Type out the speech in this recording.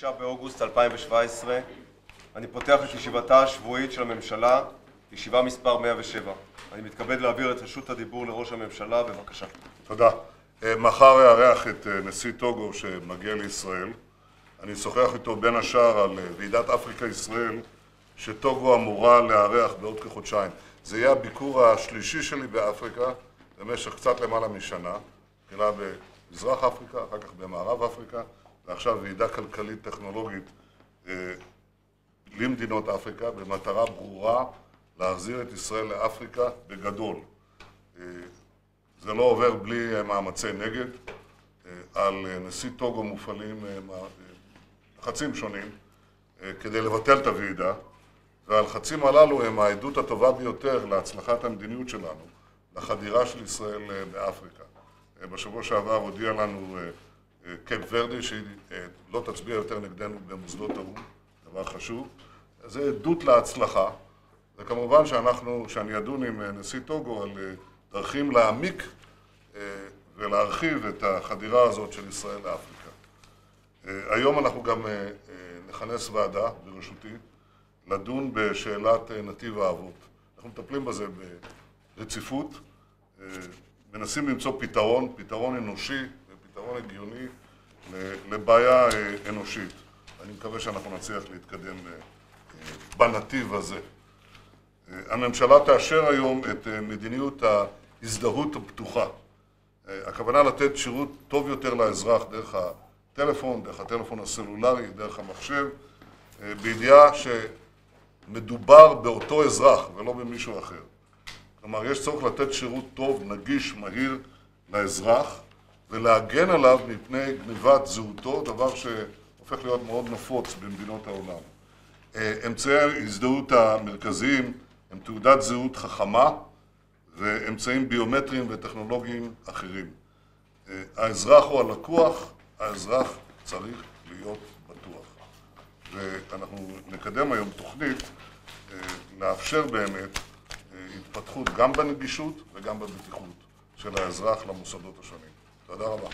6 באוגוסט 2017. אני פותח את ישיבתה השבועית של הממשלה, ישיבה מספר 107. אני מתכבד להעביר את רשות הדיבור לראש הממשלה, בבקשה. תודה. אה, מחר אארח את אה, נשיא טוגו שמגיע לישראל. אני אשוחח איתו בין השאר על אה, ועידת אפריקה-ישראל שטוגו אמורה לארח בעוד כחודשיים. זה יהיה הביקור השלישי שלי באפריקה במשך קצת למעלה משנה. תחילה במזרח אפריקה, אחר כך במערב אפריקה, ועכשיו ועידה כלכלית טכנולוגית למדינות אפריקה במטרה ברורה להחזיר את ישראל לאפריקה בגדול. זה לא עובר בלי מאמצי נגד. על נשיא טוגו מופעלים לחצים שונים כדי לבטל את הוועידה, והלחצים הללו הם העדות הטובה ביותר להצלחת המדיניות שלנו, לחדירה של ישראל באפריקה. בשבוע שעבר הודיע לנו קייפ ורדי שהיא לא תצביע יותר נגדנו במוסדות האו"ם, דבר חשוב. זה עדות להצלחה, וכמובן שאנחנו, שאני אדון עם נשיא טוגו על דרכים להעמיק ולהרחיב את החדירה הזאת של ישראל לאפריקה. היום אנחנו גם נכנס ועדה בראשותי לדון בשאלת נתיב האבות. אנחנו מטפלים בזה ברציפות, מנסים למצוא פתרון, פתרון אנושי ופתרון הגיוני לבעיה אנושית. אני מקווה שאנחנו נצליח להתקדם בנתיב הזה. הממשלה תאשר היום את מדיניות ההזדהות הפתוחה. הכוונה לתת שירות טוב יותר לאזרח דרך הטלפון, דרך הטלפון הסלולרי, דרך המחשב, בידיעה שמדובר באותו אזרח ולא במישהו אחר. כלומר, יש צורך לתת שירות טוב, נגיש, מהיר לאזרח ולהגן עליו מפני גניבת זהותו, דבר שהופך להיות מאוד נפוץ במדינות העולם. אמצעי ההזדהות המרכזיים הם תעודת זהות חכמה ואמצעים ביומטריים וטכנולוגיים אחרים. האזרח הוא הלקוח, האזרח צריך להיות בטוח. ואנחנו נקדם היום תוכנית לאפשר באמת התפתחות גם בנגישות וגם בבטיחות של האזרח למוסדות השונים. תודה רבה.